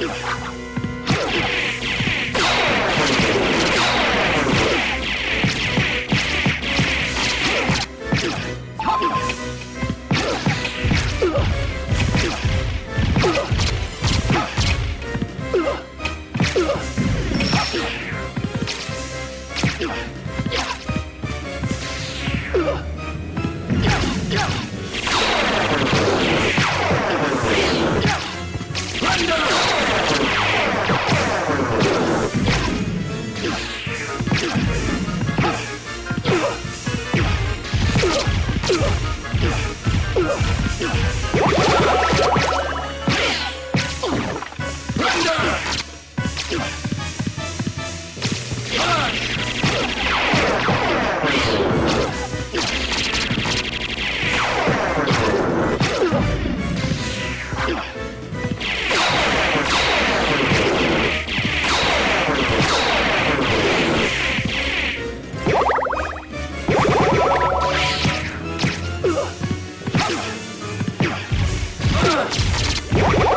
Yeah! Ugh!